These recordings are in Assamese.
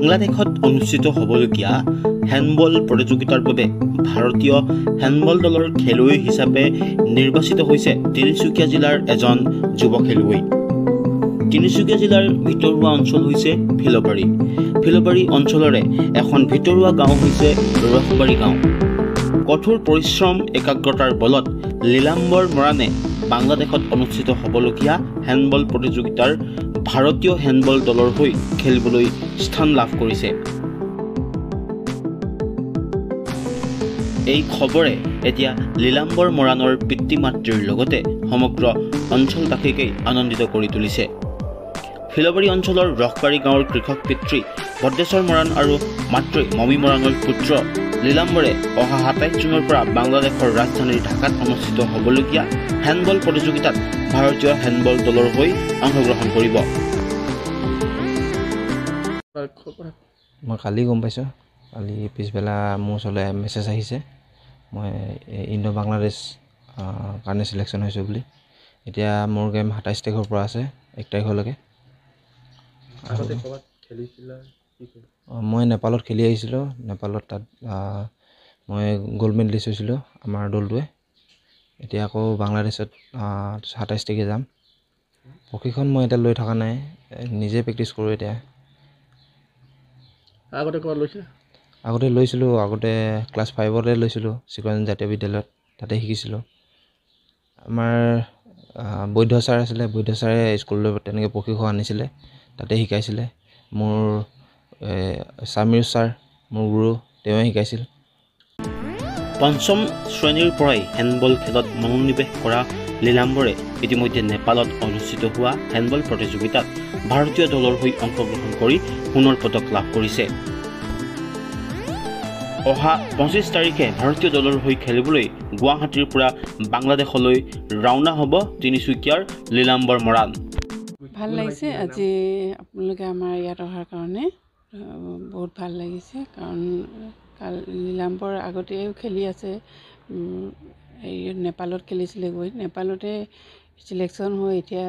বাংলাদেশত অনুষ্ঠিত হ'বলগীয়া হেণ্ডবল প্ৰতিযোগিতাৰ বাবে ভাৰতীয় হেণ্ডবল দলৰ খেলুৱৈ হিচাপে নিৰ্বাচিত হৈছে তিনিচুকীয়া জিলাৰ এজন যুৱ খেলুৱৈ। তিনিচুকীয়া জিলাৰ ভিতৰুৱা অঞ্চল হৈছে ফিলবাৰী। ফিলবাৰী অঞ্চলৰে এখন ভিতৰুৱা গাঁও হৈছে ৰসবাৰী গাঁও। কঠোৰ পৰিশ্ৰম একাগ্ৰতাৰ বলত লীলাম্বৰ মৰাণে বাংলাদেশত অনুষ্ঠিত হ'বলগীয়া হেণ্ডবল প্ৰতিযোগিতাৰ ভাৰতীয় হেণ্ডবল দলৰ হৈ খেলিবলৈ স্থান লাভ কৰিছে। এই খবৰে এতিয়া লীলাম্বৰ মৰাণৰ পিতৃ মাতৃৰ লগতে সমগ্ৰ অঞ্চলবাসীকেই আনন্দিত কৰি তুলিছে। ফিলবাৰী অঞ্চলৰ ৰসবাৰী গাঁৱৰ কৃষক পিতৃ ভদ্ৰেশ্বৰ মৰাণ আৰু মাতৃ মমী মৰাণৰ পুত্ৰ লীলাম্বৰে অহা সাতাইছ জুনৰ পৰা বাংলাদেশৰ ৰাজধানী ঢাকাত অনুষ্ঠিত হ'বলগীয়া হেণ্ডবল প্ৰতিযোগিতাত ভাৰতীয় হেণ্ডবল দলৰ হৈ অংশগ্ৰহণ কৰিব। মই কালি গম পাইছোঁ। কালি পিছবেলা মোৰ ওচৰলৈ মেছেজ আহিছে। মই ইণ্ডো বাংলাদেশ কাৰণে চিলেকশ্যন হৈছোঁ বুলি। এতিয়া মোৰ গেম সাতাইছ তাৰিখৰ পৰা আছে এক তাৰিখলৈকে। মই নেপালত খেলি আহিছিলোঁ। নেপালত তাত মই গ'ল্ড মেডেলিষ্ট হৈছিলোঁ আমাৰ দলটোৱে। এতিয়া আকৌ বাংলাদেশত সাতাইছ তাৰিখে যাম। প্ৰশিক্ষণ মই এতিয়া লৈ থকা নাই নিজে প্ৰেক্টিচ কৰোঁ এতিয়া। আগতে ক'ৰবাত লৈছিলে? আগতে লৈছিলোঁ আগতে ক্লাছ ফাইভতে লৈছিলোঁ চিকৰঞ্জন জাতীয় বিদ্যালয়ত তাতে শিকিছিলোঁ। আমাৰ বৈধ্য ছাৰ আছিলে বৈধ্য ছাৰে স্কুললৈ তেনেকৈ প্ৰশিক্ষক আনিছিলে তাতে শিকাইছিলে। মোৰ সামিৰ ছাৰ মোৰ গুৰু তেওঁৱে শিকাইছিল। পঞ্চম শ্ৰেণীৰ পৰাই হেণ্ডবল খেলত মনোনিৱেশ কৰা লীলাম্বৰে ইতিমধ্যে নেপালত অনুষ্ঠিত হোৱা হেণ্ডবল প্ৰতিযোগিতাত ভাৰতীয় দলৰ হৈ অংশগ্ৰহণ কৰি সোণৰ পদক লাভ কৰিছে। অহা পঁচিছ তাৰিখে ভাৰতীয় দলৰ হৈ খেলিবলৈ গুৱাহাটীৰ পৰা বাংলাদেশলৈ ৰাওনা হ'ব তিনিচুকীয়াৰ লীলাম্বৰ মৰাণ। ভাল লাগিছে আজি আপোনালোকে আমাৰ ইয়াত অহাৰ কাৰণে। বহুত ভাল লাগিছে কাৰণ কাল নীলাম্বৰ আগতেও খেলি আছে। এই নেপালত খেলিছিলে গৈ। নেপালতে চিলেকশ্যন হৈ এতিয়া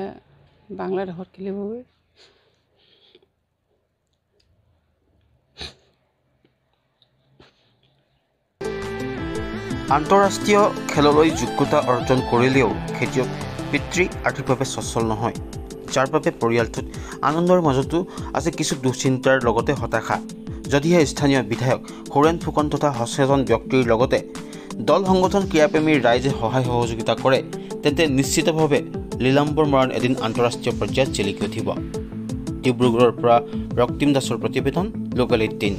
বাংলাদেশত খেলিবগৈ। আন্তঃৰাষ্ট্ৰীয় খেললৈ যোগ্যতা অৰ্জন কৰিলেও খেতিয়ক পিতৃ আৰ্থিকভাৱে সচ্ছল নহয় যাৰ বাবে পৰিয়ালটোত আনন্দৰ মাজতো আছে কিছু দুশ্চিন্তাৰ লগতে হতাশা। যদিহে স্থানীয় বিধায়ক সুৰেণ ফুকন তথা সচেতন ব্যক্তিৰ লগতে দল সংগঠন ক্ৰীড়াপ্ৰেমীৰ ৰাইজে সহায় সহযোগিতা কৰে তেন্তে নিশ্চিতভাৱে লীলাম্বৰ মৰাণ এদিন আন্তঃৰাষ্ট্ৰীয় পৰ্যায়ত জিলিকি উঠিব। ডিব্ৰুগড়ৰ পৰা ৰক্তিম দাসৰ প্ৰতিবেদন লোকেল এইটিন